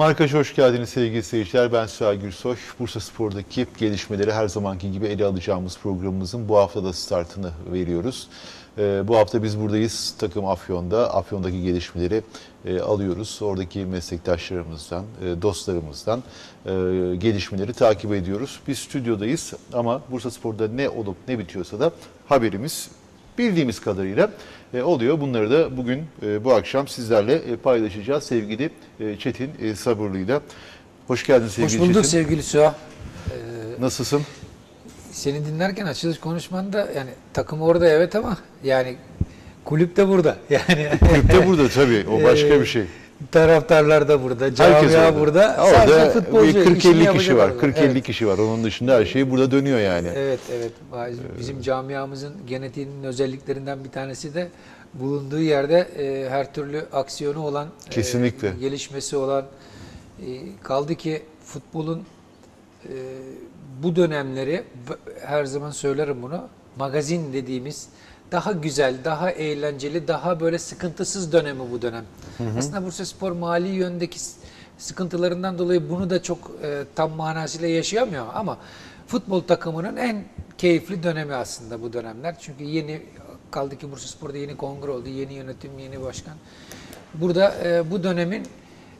Markaj hoş geldiniz sevgili seyirciler. Ben Süha Gürsoy. Bursa Spor'daki gelişmeleri her zamanki gibi ele alacağımız programımızın bu hafta da startını veriyoruz. Ee, bu hafta biz buradayız. Takım Afyon'da. Afyon'daki gelişmeleri e, alıyoruz. Oradaki meslektaşlarımızdan, e, dostlarımızdan e, gelişmeleri takip ediyoruz. Biz stüdyodayız ama Bursa Spor'da ne olup ne bitiyorsa da haberimiz bildiğimiz kadarıyla e, oluyor. Bunları da bugün e, bu akşam sizlerle e, paylaşacağız sevgili e, Çetin e, Sabırlı'yla. Hoş geldin sevgili Hoş bulduk Çetin. sevgili Suha. Nasılsın? Seni dinlerken açılış konuşmanda yani takım orada evet ama yani kulüp de burada. Yani Kulüpte burada tabii. O başka bir şey. Taraftarlar da burada, camia orada. burada. Orada bir işini 40-50 yapacak kişi var. orada. 40-50 Evet. kişi var. Onun dışında her şey burada dönüyor yani. Evet evet. Bizim camiamızın genetiğinin özelliklerinden bir tanesi de bulunduğu yerde e, her türlü aksiyonu olan, e, Kesinlikle. gelişmesi olan e, kaldı ki futbolun e, bu dönemleri her zaman söylerim bunu magazin dediğimiz daha güzel, daha eğlenceli, daha böyle sıkıntısız dönemi bu dönem. Aslında Bursaspor mali yöndeki sıkıntılarından dolayı bunu da çok e, tam manasıyla yaşayamıyor ama futbol takımının en keyifli dönemi aslında bu dönemler. Çünkü yeni kaldı ki Bursaspor'da yeni kongre oldu, yeni yönetim, yeni başkan. Burada e, bu dönemin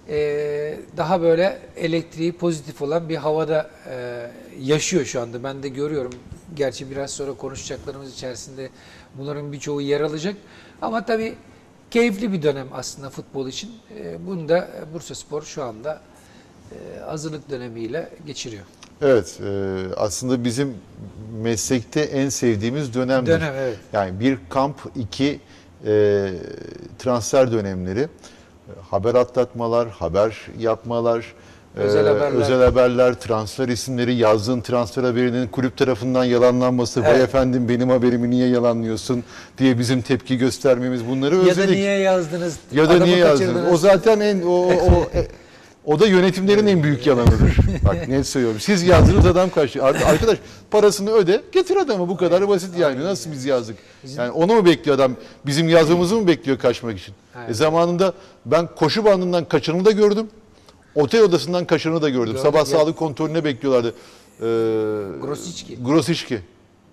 e, daha böyle elektriği pozitif olan bir havada e, yaşıyor şu anda. Ben de görüyorum. Gerçi biraz sonra konuşacaklarımız içerisinde bunların birçoğu yer alacak. Ama tabii keyifli bir dönem aslında futbol için. E, bunu da Bursaspor şu anda e, hazırlık dönemiyle geçiriyor. Evet, e, aslında bizim meslekte en sevdiğimiz dönemdir. Dönem evet. Yani bir kamp, iki e, transfer dönemleri, haber atlatmalar, haber yapmalar, Özel haberler. özel haberler, transfer isimleri, yazdığın transfer haberinin kulüp tarafından yalanlanması, vay Evet. efendim benim haberimi niye yalanlıyorsun diye bizim tepki göstermemiz bunları Ya da özledik. niye yazdınız? Ya da niye yazdın? kaçırdınız? O zaten en o o, o, e, o da yönetimlerin en büyük yalanıdır. Bak net söylüyorum. Siz yazdınız adam kaçtı. Ar- Arkadaş parasını öde, getir adamı bu kadar basit yani. Nasıl biz yazdık? Yani onu mu bekliyor adam? Bizim yazmamızı mı bekliyor kaçmak için? E zamanında ben koşu bandından kaçanı da gördüm. Otel odasından kaçanı da gördüm. Gördük Sabah ya. sağlık kontrolüne bekliyorlardı. Ee, Grosicki. Grosicki.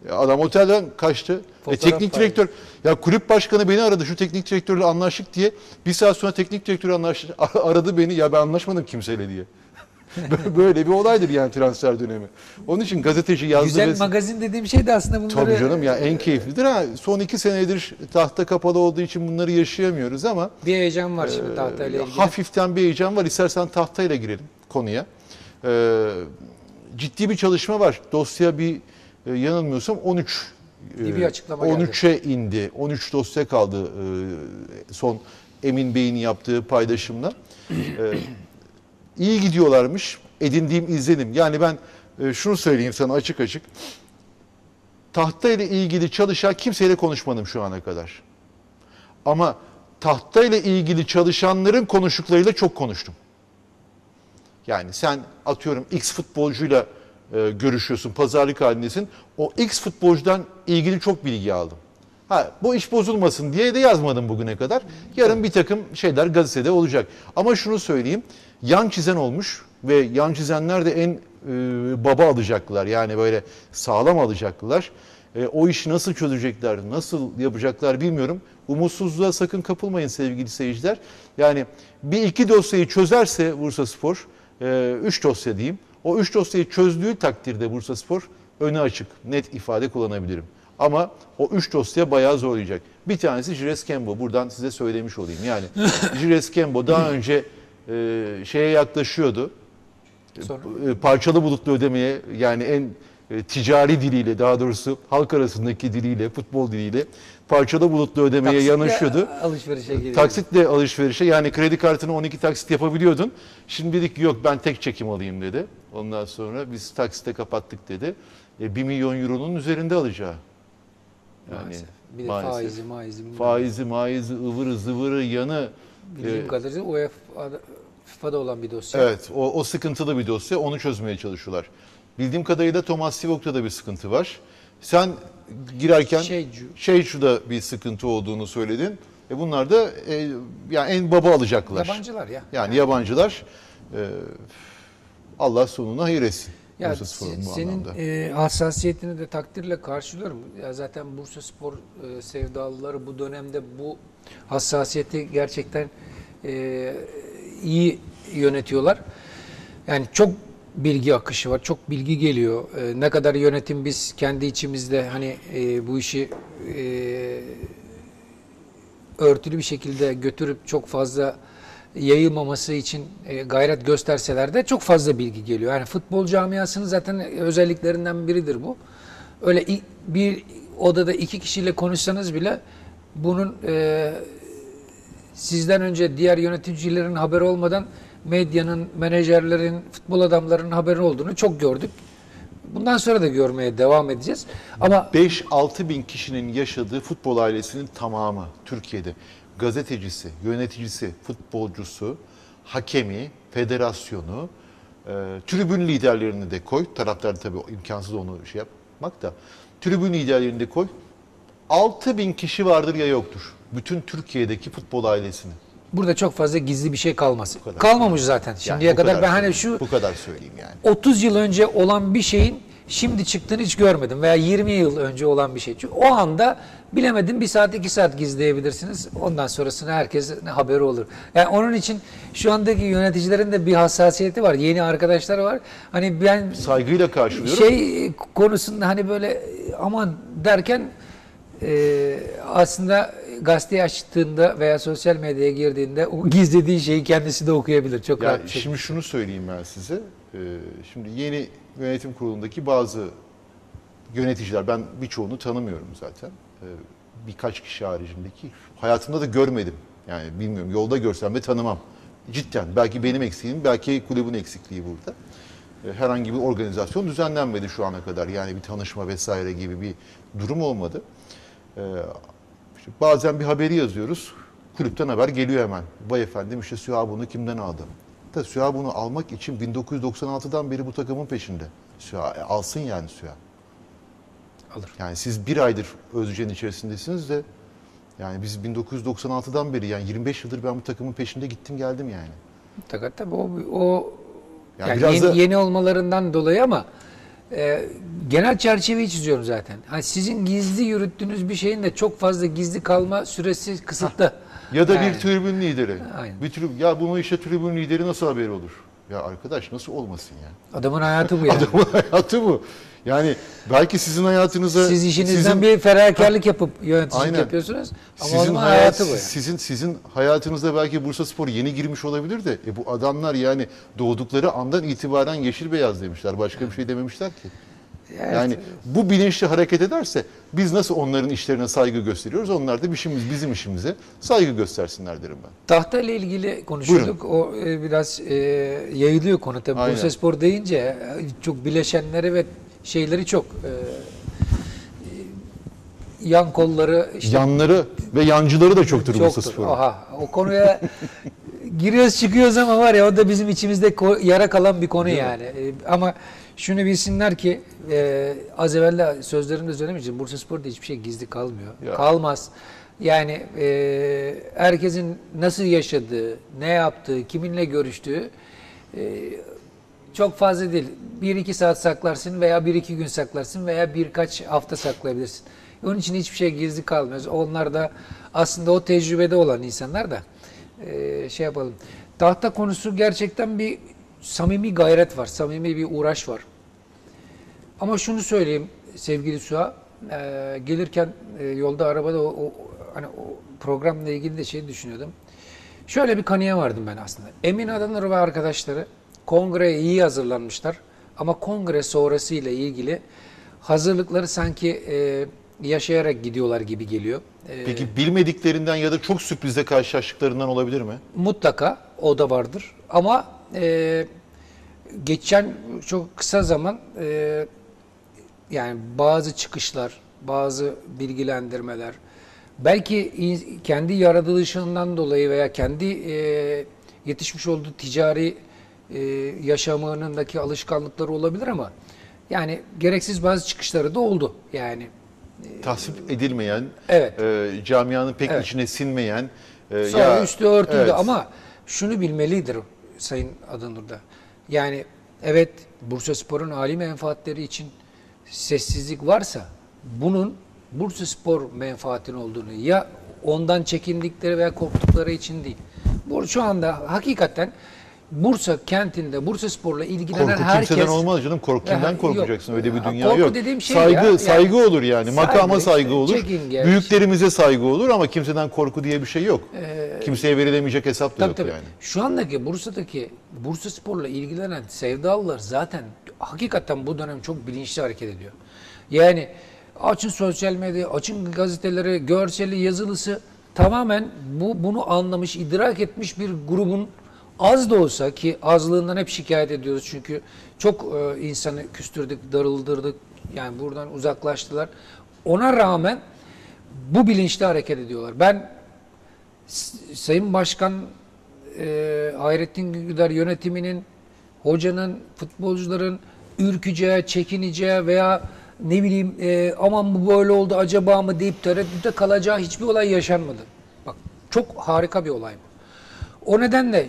Ya Adam otelden kaçtı. E, teknik paylaştı. direktör ya kulüp başkanı beni aradı şu teknik direktörle anlaştık diye. Bir saat sonra teknik direktör anlaştı, aradı beni ya ben anlaşmadım kimseyle diye. Böyle bir olaydır yani transfer dönemi. Onun için gazeteci yazdı Güzel ve... magazin dediğim şey de aslında bunları... Tabii canım ya en keyiflidir ha. Son iki senedir tahta kapalı olduğu için bunları yaşayamıyoruz ama Bir heyecan var şimdi tahtayla e, ilgili. hafiften bir heyecan var. İstersen tahtayla girelim konuya. E, ciddi bir çalışma var. Dosya bir e, yanılmıyorsam 13 e, Bir açıklama geldi. 13'e indi. 13 dosya kaldı son Emin Bey'in yaptığı paylaşımla. İyi gidiyorlarmış. Edindiğim izlenim. Yani ben e, şunu söyleyeyim sana açık açık. Tahta ile ilgili çalışan kimseyle konuşmadım şu ana kadar. Ama tahta ile ilgili çalışanların konuştuklarıyla çok konuştum. Yani sen atıyorum X futbolcuyla e, görüşüyorsun, pazarlık halindesin. O X futbolcudan ilgili çok bilgi aldım. Ha, bu iş bozulmasın diye de yazmadım bugüne kadar. Yarın bir takım şeyler gazetede olacak. Ama şunu söyleyeyim, yan çizen olmuş ve yan çizenler de en e, baba alacaklar. Yani böyle sağlam alacaklar. E, o işi nasıl çözecekler, nasıl yapacaklar bilmiyorum. Umutsuzluğa sakın kapılmayın sevgili seyirciler. Yani bir iki dosyayı çözerse Bursa Spor, e, üç dosya diyeyim. O üç dosyayı çözdüğü takdirde Bursa Spor önü açık, net ifade kullanabilirim. Ama o üç dosya bayağı zorlayacak. Bir tanesi Jires Kembo. Buradan size söylemiş olayım. Yani Jires Kembo daha önce e, şeye yaklaşıyordu. Sonra? E, parçalı bulutlu ödemeye yani en e, ticari diliyle daha doğrusu halk arasındaki diliyle, futbol diliyle parçalı bulutlu ödemeye Taksitle yanaşıyordu. Alışverişe giriyor. Taksitle alışverişe yani kredi kartını 12 taksit yapabiliyordun. Şimdi dedik yok ben tek çekim alayım dedi. Ondan sonra biz taksite kapattık dedi. E, 1 milyon euronun üzerinde alacağı. Yani Maalesef. Bir de maalesef. faizi maizi. Faizi, maizi, ıvırı, zıvırı, yanı. Bildiğim e, kadarıyla UEFA'da FIFA'da olan bir dosya. Evet o, o sıkıntılı bir dosya onu çözmeye çalışıyorlar. Bildiğim kadarıyla Thomas Sivok'ta da bir sıkıntı var. Sen girerken Şeycu. Şeycu'da bir sıkıntı olduğunu söyledin. E bunlar da e, yani en baba alacaklar. Yabancılar ya. Yani yabancılar. E, Allah sonunu hayır etsin. Ya Bursa Spor'un bu senin anlamda. e, hassasiyetini de takdirle karşılıyorum. Ya zaten Bursa Spor e, sevdalıları bu dönemde bu hassasiyeti gerçekten e, iyi yönetiyorlar. Yani çok bilgi akışı var, çok bilgi geliyor. E, ne kadar yönetim biz kendi içimizde hani e, bu işi e, örtülü bir şekilde götürüp çok fazla yayılmaması için e, gayret gösterseler de çok fazla bilgi geliyor. Yani futbol camiasının zaten özelliklerinden biridir bu. Öyle bir odada iki kişiyle konuşsanız bile bunun e, sizden önce diğer yöneticilerin haberi olmadan medyanın, menajerlerin, futbol adamlarının haberi olduğunu çok gördük. Bundan sonra da görmeye devam edeceğiz. Ama 5-6 bin kişinin yaşadığı futbol ailesinin tamamı Türkiye'de gazetecisi, yöneticisi, futbolcusu, hakemi, federasyonu, e, tribün liderlerini de koy. Taraftar tabii imkansız onu şey yapmak da. Tribün liderlerini de koy. 6 bin kişi vardır ya yoktur. Bütün Türkiye'deki futbol ailesini. burada çok fazla gizli bir şey kalmaz. kadar. Kalmamış zaten. Yani Şimdiye bu kadar ben hani şu Bu kadar söyleyeyim yani. 30 yıl önce olan bir şeyin şimdi çıktığını hiç görmedim veya 20 yıl önce olan bir şey. Çünkü o anda bilemedim bir saat iki saat gizleyebilirsiniz. Ondan sonrasında herkesin haberi olur. Yani onun için şu andaki yöneticilerin de bir hassasiyeti var. Yeni arkadaşlar var. Hani ben Saygıyla karşılıyorum. şey konusunda hani böyle aman derken e, aslında gazeteyi açtığında veya sosyal medyaya girdiğinde o gizlediği şeyi kendisi de okuyabilir. Çok Ya rahat bir şimdi şunu söyleyeyim ben size. Ee, şimdi yeni yönetim kurulundaki bazı yöneticiler, ben birçoğunu tanımıyorum zaten. Ee, birkaç kişi haricindeki hayatımda da görmedim. Yani bilmiyorum yolda görsem de tanımam. Cidden belki benim eksiğim, belki kulübün eksikliği burada. Ee, herhangi bir organizasyon düzenlenmedi şu ana kadar. Yani bir tanışma vesaire gibi bir durum olmadı. Ee, işte bazen bir haberi yazıyoruz. Kulüpten haber geliyor hemen. Vay efendim işte Süha bunu kimden aldı? Da Süha bunu almak için 1996'dan beri bu takımın peşinde. Süha e, alsın yani Süha. Alır. Yani siz bir aydır Özce'nin içerisindesiniz de yani biz 1996'dan beri yani 25 yıldır ben bu takımın peşinde gittim geldim yani. Mutlaka tabii o, o Yani yani biraz yeni, da- yeni olmalarından dolayı ama e, genel çerçeveyi çiziyorum zaten. Hani sizin gizli yürüttüğünüz bir şeyin de çok fazla gizli kalma süresi kısıtlı. Ya da Yani. bir tribün lideri. Aynen. Bir tribün, ya bunu işte tribün lideri nasıl haberi olur? Ya arkadaş nasıl olmasın ya? Adamın hayatı bu yani. Adamın hayatı bu. Yani belki sizin hayatınıza... Siz işinizden sizin- bir ferakarlık yapıp yöneticilik Aynen. yapıyorsunuz. Ama Sizin onun hayat, hayatı bu yani. sizin sizin hayatınızda belki Bursa Spor yeni girmiş olabilir de e bu adamlar yani doğdukları andan itibaren yeşil beyaz demişler. Başka bir şey dememişler ki. Evet. Yani bu bilinçli hareket ederse biz nasıl onların işlerine saygı gösteriyoruz? Onlar da işimiz bizim işimize saygı göstersinler derim ben. Tahta ile ilgili konuşuyorduk. O e, biraz e, yayılıyor konu tabii. Bursa Spor deyince e, çok bileşenleri ve şeyleri çok. E, yan kolları işte Yanları ve yancıları da çoktur, Bursa çoktur. Spor'un. Aha, o konuya giriyoruz çıkıyoruz ama var ya o da bizim içimizde yara kalan bir konu Değil yani. E, ama şunu bilsinler ki e, az evvel de sözlerimde söylemiştim. Bursa Spor'da hiçbir şey gizli kalmıyor. Ya. Kalmaz. Yani e, herkesin nasıl yaşadığı, ne yaptığı, kiminle görüştüğü e, çok fazla değil. Bir iki saat saklarsın veya bir iki gün saklarsın veya birkaç hafta saklayabilirsin. Onun için hiçbir şey gizli kalmıyor. Onlar da aslında o tecrübede olan insanlar da e, şey yapalım. Tahta konusu gerçekten bir samimi gayret var, samimi bir uğraş var. Ama şunu söyleyeyim sevgili Suha, e, gelirken e, yolda arabada o, o- hani o programla ilgili de şey düşünüyordum. Şöyle bir kanıya vardım ben aslında. Emin Adanır ve arkadaşları kongreye iyi hazırlanmışlar ama kongre sonrası ile ilgili hazırlıkları sanki e, yaşayarak gidiyorlar gibi geliyor. E, Peki bilmediklerinden ya da çok sürprizle karşılaştıklarından olabilir mi? Mutlaka o da vardır. Ama e, geçen çok kısa zaman e, yani bazı çıkışlar, bazı bilgilendirmeler, belki kendi yaratılışından dolayı veya kendi e, yetişmiş olduğu ticari e, yaşamınındaki alışkanlıkları olabilir ama yani gereksiz bazı çıkışları da oldu. Yani Tasvip edilmeyen, Evet. e, camianın pek Evet. içine sinmeyen. e, Sonra ya- üstü örtüldü Evet. ama şunu bilmelidir Sayın Adanur'da. Yani evet Bursaspor'un âli menfaatleri için sessizlik varsa bunun Bursaspor menfaatin olduğunu ya ondan çekindikleri veya korktukları için değil. Bu şu anda hakikaten Bursa kentinde Bursa Spor'la ilgilenen Korku herkes kimseden olmaz canım. Korku Ya, kimden yok. korkacaksın? Öyle bir dünya korku yok. dediğim şey saygı ya, yani- saygı olur yani. Makama Saygı, saygı işte, olur. çekingen, Büyüklerimize saygı olur ama kimseden korku diye bir şey yok. Kimseye verilemeyecek hesap da Tabii yok tabii. yani. Şu andaki Bursa'daki Bursa Spor'la ilgilenen sevdalılar zaten hakikaten bu dönem çok bilinçli hareket ediyor. Yani açın sosyal medyayı, açın gazeteleri, görseli, yazılısı tamamen bu bunu anlamış, idrak etmiş bir grubun az da olsa ki azlığından hep şikayet ediyoruz çünkü çok e, insanı küstürdük, darıldırdık. Yani buradan uzaklaştılar. Ona rağmen bu bilinçli hareket ediyorlar. Ben Sayın Başkan e, Hayrettin Güder yönetiminin, hocanın, futbolcuların ürkeceği, çekineceği veya ne bileyim e, aman bu böyle oldu acaba mı deyip tereddütte kalacağı hiçbir olay yaşanmadı. Bak çok harika bir olay bu. O nedenle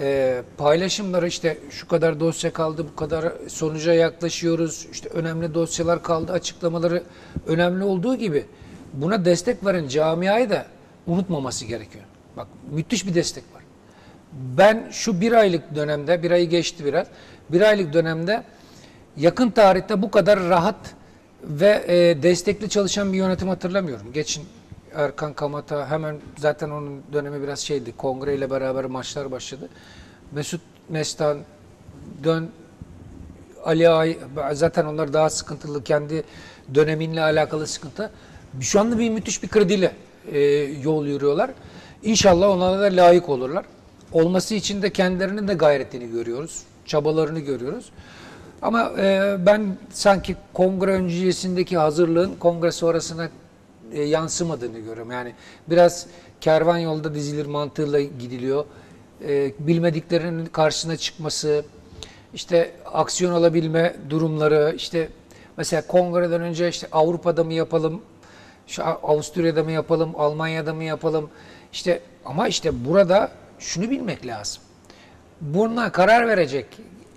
e, paylaşımları işte şu kadar dosya kaldı, bu kadar sonuca yaklaşıyoruz, işte önemli dosyalar kaldı açıklamaları önemli olduğu gibi buna destek veren camiayı da unutmaması gerekiyor. Bak müthiş bir destek var. Ben şu bir aylık dönemde, bir ayı geçti biraz, bir aylık dönemde yakın tarihte bu kadar rahat ve e, destekli çalışan bir yönetim hatırlamıyorum. Geçin Erkan Kamata hemen zaten onun dönemi biraz şeydi. Kongreyle beraber maçlar başladı. Mesut Mestan dön Ali Ay zaten onlar daha sıkıntılı kendi döneminle alakalı sıkıntı. Şu anda bir müthiş bir krediyle e, yol yürüyorlar. İnşallah onlara da layık olurlar. Olması için de kendilerinin de gayretini görüyoruz. Çabalarını görüyoruz. Ama e, ben sanki kongre öncesindeki hazırlığın kongre sonrasına e, yansımadığını görüyorum. Yani biraz kervan yolda dizilir mantığıyla gidiliyor. E, bilmediklerinin karşısına çıkması, işte aksiyon alabilme durumları, işte mesela kongreden önce işte Avrupa'da mı yapalım, şu Avusturya'da mı yapalım, Almanya'da mı yapalım? İşte ama işte burada şunu bilmek lazım. Buna karar verecek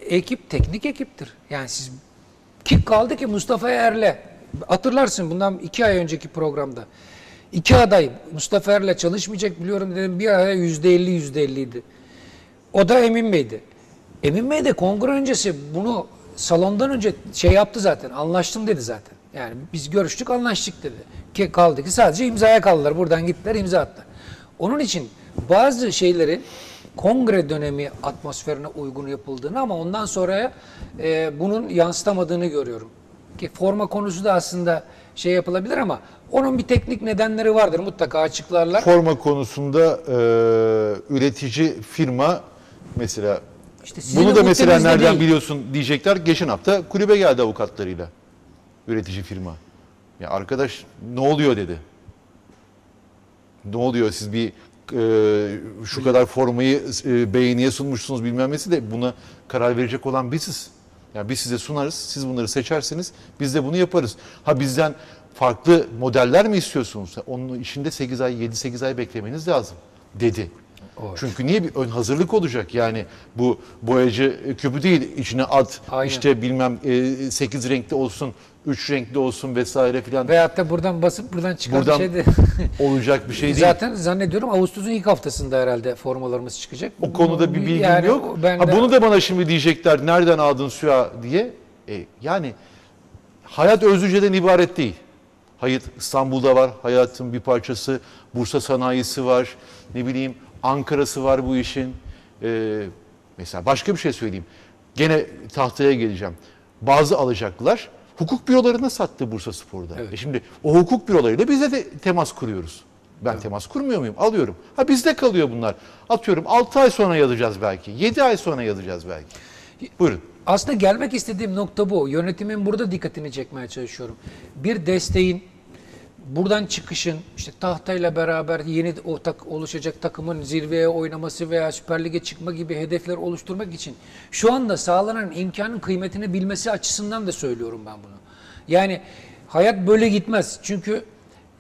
ekip teknik ekiptir. Yani siz ki kaldı ki Mustafa Er'le hatırlarsın bundan iki ay önceki programda. iki aday Mustafa Er'le çalışmayacak biliyorum dedim bir aya yüzde elli yüzde elliydi. O da Emin Bey'di. Emin Bey de kongre öncesi bunu salondan önce şey yaptı zaten. Anlaştım dedi zaten. Yani biz görüştük anlaştık dedi. Ki kaldı ki sadece imzaya kaldılar. Buradan gittiler imza attılar. Onun için bazı şeylerin kongre dönemi atmosferine uygun yapıldığını ama ondan sonra e, bunun yansıtamadığını görüyorum. Ki forma konusu da aslında şey yapılabilir ama onun bir teknik nedenleri vardır mutlaka açıklarlar. Forma konusunda e, üretici firma mesela İşte bunu da mesela nereden değil. biliyorsun diyecekler. Geçen hafta kulübe geldi avukatlarıyla. Üretici firma. Ya arkadaş ne oluyor dedi. Ne oluyor siz bir e, şu kadar formayı e, beğeniye sunmuşsunuz bilmem nesi de buna karar verecek olan biziz. Yani biz size sunarız, siz bunları seçersiniz, biz de bunu yaparız. Ha bizden farklı modeller mi istiyorsunuz? Onun içinde 8 ay, 7-8 ay beklemeniz lazım dedi. Çünkü niye bir ön hazırlık olacak? Yani bu boyacı küpü değil, içine at, Aynen. işte bilmem 8 renkli olsun, 3 renkli olsun vesaire filan Veyahut da buradan basıp buradan çıkan Buradan bir şeydi. olacak bir şey değil. Zaten zannediyorum Ağustos'un ilk haftasında herhalde formalarımız çıkacak. O konuda bir bilgim Yani yok. Ben ha, de- bunu da bana şimdi diyecekler nereden aldın Süha diye. E, yani hayat Özlüce'den ibaret değil. Hayat İstanbul'da var. Hayatın bir parçası. Bursa sanayisi var. Ne bileyim Ankara'sı var bu işin. E, mesela başka bir şey söyleyeyim. Gene tahtaya geleceğim. Bazı alacaklılar hukuk bürolarına sattı Bursa Spor'da. Evet. E şimdi o hukuk bürolarıyla biz de, temas kuruyoruz. Ben temas kurmuyor muyum? Alıyorum. Ha bizde kalıyor bunlar. Atıyorum 6 ay sonra yazacağız belki. 7 ay sonra yazacağız belki. Buyurun. Aslında gelmek istediğim nokta bu. Yönetimin burada dikkatini çekmeye çalışıyorum. Bir desteğin buradan çıkışın işte tahtayla beraber yeni o tak, oluşacak takımın zirveye oynaması veya Süper Lig'e çıkma gibi hedefler oluşturmak için şu anda sağlanan imkanın kıymetini bilmesi açısından da söylüyorum ben bunu. Yani hayat böyle gitmez. Çünkü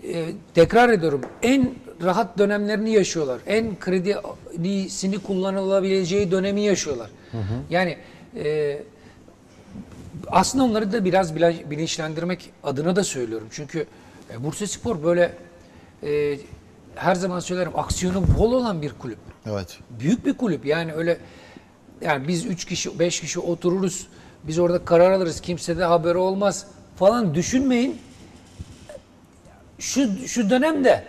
e, tekrar ediyorum en rahat dönemlerini yaşıyorlar. En kredisini kullanılabileceği dönemi yaşıyorlar. Yani e, aslında onları da biraz bilinçlendirmek adına da söylüyorum. Çünkü e, Bursaspor böyle e, her zaman söylerim aksiyonu bol olan bir kulüp. Evet. Büyük bir kulüp yani öyle yani biz 3 kişi 5 kişi otururuz biz orada karar alırız kimse de haberi olmaz falan düşünmeyin. Şu şu dönemde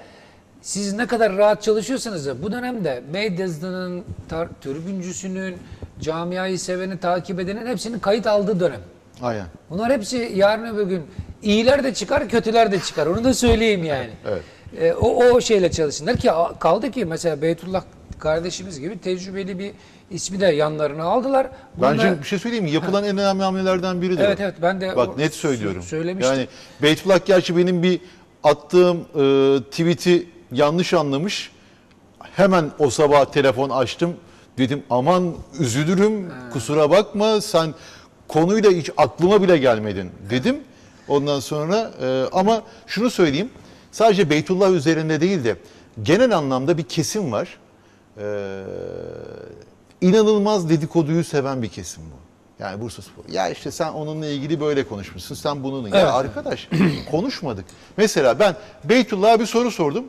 siz ne kadar rahat çalışıyorsanız da bu dönemde medyasının, tar- tribüncüsünün, camiayı seveni, takip edenin hepsinin kayıt aldığı dönem. Aynen. Bunlar hepsi yarın öbür gün iyiler de çıkar, kötüler de çıkar. Onu da söyleyeyim yani. Evet. Ee, o, o şeyle çalışsınlar ki kaldı ki mesela Beytullah kardeşimiz gibi tecrübeli bir ismi de yanlarına aldılar. Bence Bunlar- bir şey söyleyeyim mi? Yapılan en önemli hamlelerden biri de Evet, o. evet, ben de Bak o- net söylüyorum. sö- söylemiştim. Yani Beytullah gerçi benim bir attığım e, tweet'i yanlış anlamış. Hemen o sabah telefon açtım. Dedim aman üzülürüm kusura bakma sen konuyla hiç aklıma bile gelmedin dedim. Ondan sonra e, ama şunu söyleyeyim sadece Beytullah üzerinde değil de genel anlamda bir kesim var. Ee, inanılmaz dedikoduyu seven bir kesim bu. Yani Bursa Spor. Ya işte sen onunla ilgili böyle konuşmuşsun. Sen bunun. Ya Evet. arkadaş konuşmadık. Mesela ben Beytullah'a bir soru sordum.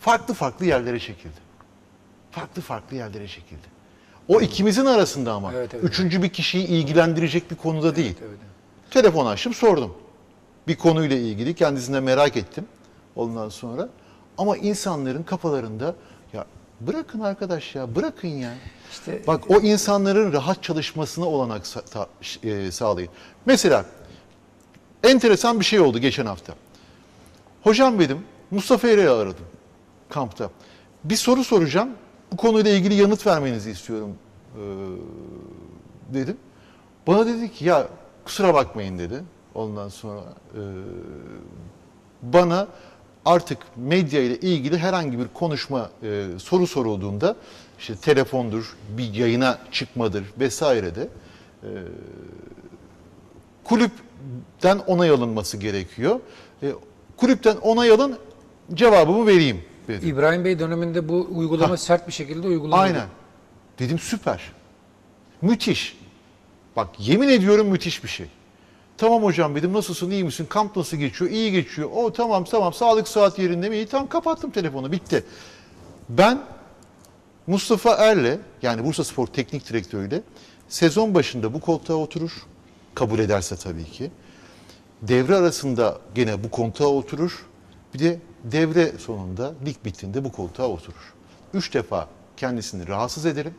Farklı farklı yerlere çekildi. Farklı farklı yerlere çekildi. O ikimizin arasında ama. Evet, evet. Üçüncü bir kişiyi ilgilendirecek bir konuda değil. Evet. Telefon açtım sordum. Bir konuyla ilgili kendisine merak ettim ondan sonra. Ama insanların kafalarında ya bırakın arkadaş ya bırakın ya. İşte- Bak o insanların rahat çalışmasına olanak sa- ta- e, sağlayın. Mesela enteresan bir şey oldu geçen hafta. Hocam dedim Mustafa Ereği aradım kampta. Bir soru soracağım. Bu konuyla ilgili yanıt vermenizi istiyorum ee, dedim. Bana dedi ki ya kusura bakmayın dedi. Ondan sonra e, bana artık medya ile ilgili herhangi bir konuşma e, soru sorulduğunda işte telefondur, bir yayına çıkmadır vesaire de e, kulüpten onay alınması gerekiyor. E, kulüpten onay alın cevabımı vereyim dedi. İbrahim Bey döneminde bu uygulama Ha. sert bir şekilde uygulandı. Aynen. Dedim süper. Müthiş. Bak yemin ediyorum müthiş bir şey. Tamam hocam dedim nasılsın iyi misin? Kamp nasıl geçiyor? İyi geçiyor. O tamam tamam sağlık saat yerinde mi? İyi tamam kapattım telefonu bitti. Ben Mustafa Er'le yani Bursa Spor Teknik Direktörü'yle sezon başında bu koltuğa oturur. Kabul ederse tabii ki. Devre arasında gene bu koltuğa oturur. Bir de devre sonunda lig bittiğinde bu koltuğa oturur. Üç defa kendisini rahatsız ederim.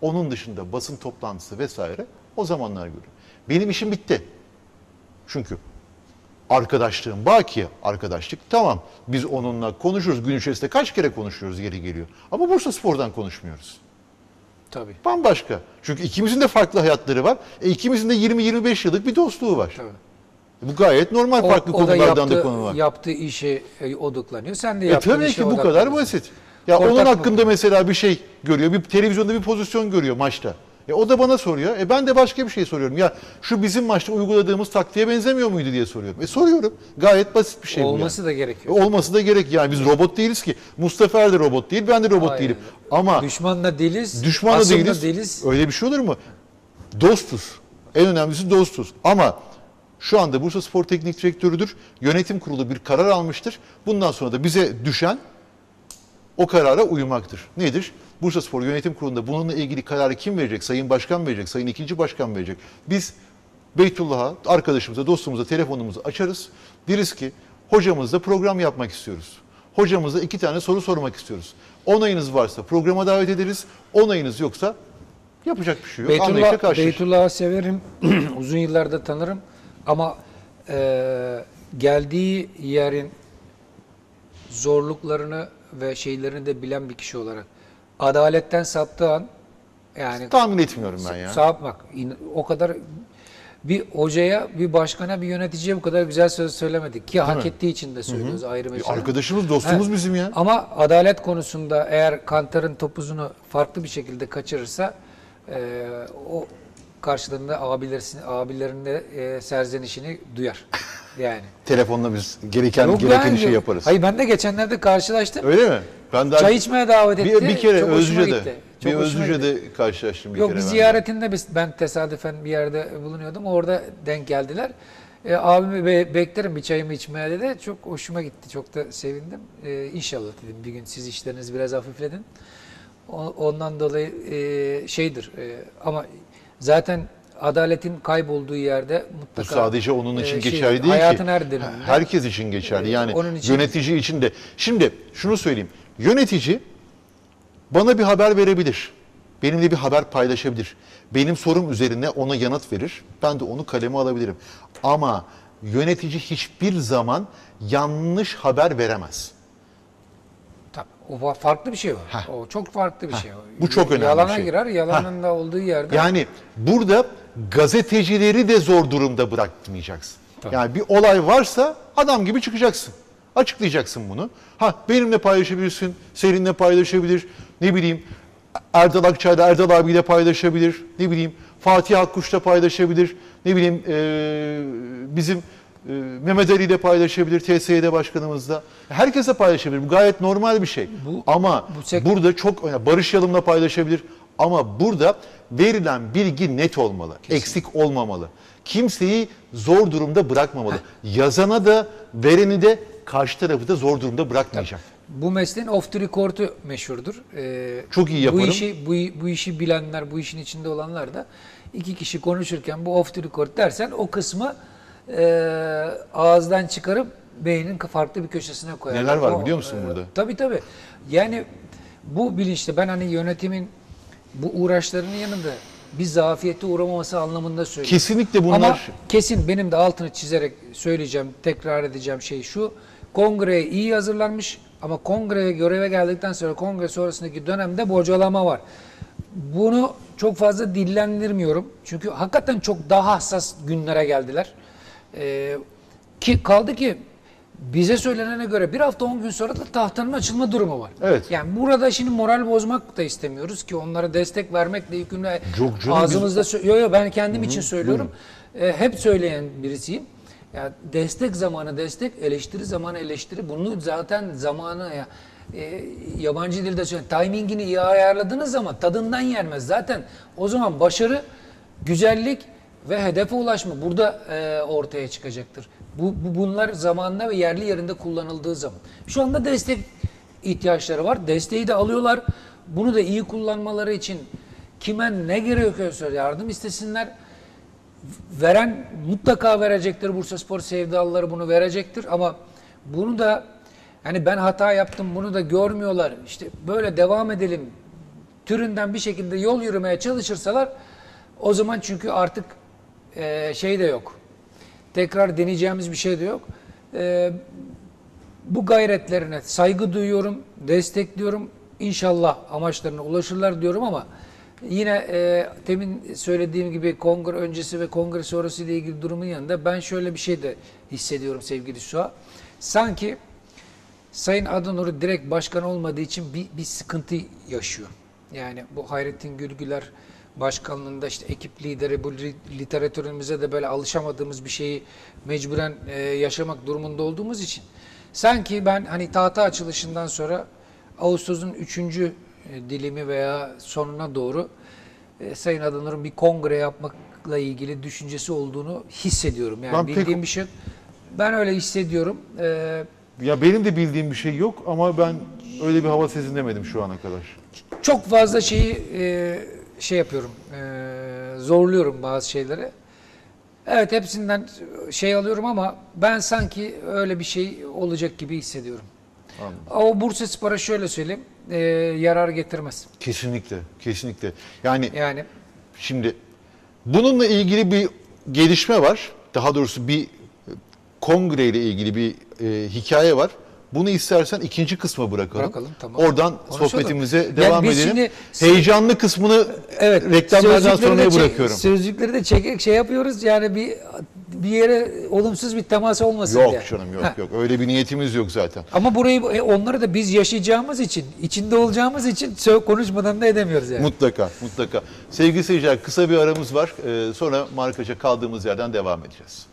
Onun dışında basın toplantısı vesaire o zamanlar görürüm. Benim işim bitti. Çünkü arkadaşlığım baki arkadaşlık tamam. Biz onunla konuşuruz. Gün içerisinde kaç kere konuşuyoruz geri geliyor. Ama Bursa Spor'dan konuşmuyoruz. Tabii. Bambaşka. Çünkü ikimizin de farklı hayatları var. E ikimizin de 20-25 yıllık bir dostluğu var. Tabii. Bu gayet normal O, farklı o da konulardan yaptığı, da konu var. yaptığı işe e, odaklanıyor. Sen de E yaptığın tabii işe ki bu kadar basit. Ya Ortak onun hakkında mesela bir şey görüyor. Bir televizyonda bir pozisyon görüyor maçta. E o da bana soruyor. E ben de başka bir şey soruyorum. Ya şu bizim maçta uyguladığımız taktiğe benzemiyor muydu diye soruyorum. E soruyorum. Gayet basit bir şey bu. Olması yani. da gerekiyor. E olması da gerek yani. Biz robot değiliz ki. Mustafa Er de robot değil, ben de robot Hayır. değilim. Ama Düşman da değiliz. Düşman da hasım değiliz. değiliz. Öyle bir şey olur mu? Dostuz. En önemlisi dostuz. Ama şu anda Bursa Spor Teknik Direktörüdür. Yönetim kurulu bir karar almıştır. Bundan sonra da bize düşen o karara uymaktır. Nedir? Bursa Spor Yönetim Kurulu'nda bununla ilgili kararı kim verecek? Sayın Başkan verecek, Sayın ikinci Başkan verecek. Biz Beytullah'a, arkadaşımıza, dostumuza telefonumuzu açarız. Deriz ki hocamızla program yapmak istiyoruz. Hocamıza iki tane soru sormak istiyoruz. Onayınız varsa programa davet ederiz. Onayınız yoksa yapacak bir şey yok. Beytullah. Beytullah'ı severim. Uzun yıllarda tanırım. Ama e, geldiği yerin zorluklarını ve şeylerini de bilen bir kişi olarak adaletten saptığı an yani Tahmin etmiyorum ben ya. sapmak o kadar bir hocaya, bir başkana, bir yöneticiye bu kadar güzel söz söylemedik ki hak mi? ettiği için de söylüyoruz ayrı E, mesele. Arkadaşımız, dostumuz Ha. bizim ya. Ama adalet konusunda eğer Kantar'ın topuzunu farklı bir şekilde kaçırırsa e, o karşılığında abilerin, abilerinin de e, serzenişini duyar. yani. Telefonla biz gereken Yok gereken yani, işi yaparız. Hayır ben de geçenlerde karşılaştım. Öyle mi? Ben daha Çay içmeye davet etti. bir, bir kere Çok Özlüce'de. gitti. Çok Bir hoşuma gitti. Özlüce'de karşılaştım bir Yok kere. bir ben de. ziyaretinde biz, ben tesadüfen bir yerde bulunuyordum. Orada denk geldiler. E, abimi be- beklerim bir çayımı içmeye dedi. Çok hoşuma gitti. Çok da sevindim. E, inşallah dedim bir gün siz işleriniz biraz hafifledin. O- ondan dolayı e, şeydir. e, ama zaten adaletin kaybolduğu yerde Bu mutlaka sadece onun için e, şey, geçerli değil hayatın ki. her döneminde. Herkes için geçerli. Yani onun için- yönetici için de. Şimdi şunu söyleyeyim. Yönetici bana bir haber verebilir. Benimle bir haber paylaşabilir. Benim sorum üzerine ona yanıt verir. Ben de onu kaleme alabilirim. Ama yönetici hiçbir zaman yanlış haber veremez. O fa- farklı bir şey o. Heh. O çok farklı bir şey. o. Bu çok önemli bir Yalana şey. girer, yalanın da olduğu yerde. Yani burada gazetecileri de zor durumda bırakmayacaksın. Tabii. Yani bir olay varsa adam gibi çıkacaksın. Açıklayacaksın bunu. Ha benimle paylaşabilirsin, seninle paylaşabilir. Ne bileyim Erdal Akçay'la Erdal abiyle paylaşabilir. Ne bileyim Fatih Akkuş'la paylaşabilir. Ne bileyim eee, bizim eee, Mehmet Ali ile paylaşabilir. TSYD başkanımızla. Herkese paylaşabilir. Bu gayet normal bir şey. Bu- Ama bu burada çok. Barış Yalım'la paylaşabilir. Ama burada verilen bilgi net olmalı. Eksik olmamalı. Kimseyi zor durumda bırakmamalı. Yazana da vereni de karşı tarafı da zor durumda bırakmayacak. Bu mesleğin off the record'u meşhurdur. Ee, Çok iyi Bu yaparım. işi, bu, bu işi bilenler, bu işin içinde olanlar da iki kişi konuşurken bu off the record dersen o kısmı e, ağızdan çıkarıp beynin farklı bir köşesine koyar. Neler var O, biliyor musun e, burada? Tabii tabii. Yani bu bilinçle ben hani yönetimin bu uğraşlarının yanında bir zafiyete uğramaması anlamında söylüyorum. Kesinlikle bunlar Ama kesin benim de altını çizerek söyleyeceğim, tekrar edeceğim şey şu. Kongreye iyi hazırlanmış ama kongreye göreve geldikten sonra kongre sonrasındaki dönemde bocalama var. Bunu çok fazla dillendirmiyorum. Çünkü hakikaten çok daha hassas günlere geldiler. Ee, ki kaldı ki bize söylenene göre bir hafta 10 gün sonra da tahtanın açılma durumu var. Evet. Yani burada şimdi moral bozmak da istemiyoruz ki onlara destek vermekle yükümlü Yok canım, ağzımızda sö- yo yo ben kendim için söylüyorum. Ee, hep söyleyen birisiyim. Ya destek zamanı destek, eleştiri zamanı eleştiri. Bunu zaten zamanı ya e, yabancı dilde söylüyor. Timingini iyi ayarladığınız zaman tadından yenmez. Zaten o zaman başarı, güzellik ve hedefe ulaşma burada e, ortaya çıkacaktır. Bu, bu bunlar zamanında ve yerli yerinde kullanıldığı zaman. Şu anda destek ihtiyaçları var. Desteği de alıyorlar. Bunu da iyi kullanmaları için kime ne gerekiyorsa yardım istesinler. Veren mutlaka verecektir. Bursa Spor sevdalıları bunu verecektir ama bunu da hani ben hata yaptım bunu da görmüyorlar. İşte böyle devam edelim türünden bir şekilde yol yürümeye çalışırsalar o zaman çünkü artık e, şey de yok. Tekrar deneyeceğimiz bir şey de yok. E, bu gayretlerine saygı duyuyorum, destekliyorum. İnşallah amaçlarına ulaşırlar diyorum ama yine e, temin söylediğim gibi kongre öncesi ve kongre sonrası ile ilgili durumun yanında ben şöyle bir şey de hissediyorum sevgili Suha. Sanki Sayın Adanur'u direkt başkan olmadığı için bir, bir sıkıntı yaşıyor. Yani bu Hayrettin Gülgüler başkanlığında işte ekip lideri bu li- literatürümüze de böyle alışamadığımız bir şeyi mecburen e, yaşamak durumunda olduğumuz için sanki ben hani tahta açılışından sonra Ağustos'un 3. dilimi veya sonuna doğru e, Sayın Adanur'un bir kongre yapmakla ilgili düşüncesi olduğunu hissediyorum. Yani Ben pek- bildiğim bir şey. Ben öyle hissediyorum. E, ya benim de bildiğim bir şey yok ama ben öyle bir hava sezinlemedim şu ana kadar. çok fazla şeyi e, şey yapıyorum, e, zorluyorum bazı şeyleri. Evet hepsinden şey alıyorum ama ben sanki öyle bir şey olacak gibi hissediyorum. Anladım. O Bursa Spor'a şöyle söyleyeyim, e, yarar getirmez. Kesinlikle, kesinlikle. Yani Yani Şimdi bununla ilgili bir gelişme var. Daha doğrusu bir kongre ile ilgili bir e, hikaye var. Bunu istersen ikinci kısma bırakalım. Bırakalım, tamam. Oradan Konuşalım. sohbetimize devam biz edelim. şimdi- Heyecanlı kısmını evet reklamlardan sözlükleri de sonraya çek- bırakıyorum. Sözlükleri de çekek şey yapıyoruz yani bir bir yere olumsuz bir temas olmasın Yok diye. canım yok Ha. yok. Öyle bir niyetimiz yok zaten. Ama burayı e, onları da biz yaşayacağımız için, içinde olacağımız için sö- konuşmadan da edemiyoruz yani. Mutlaka, mutlaka. Sevgili seyirciler kısa bir aramız var. Ee, sonra markaca kaldığımız yerden devam edeceğiz.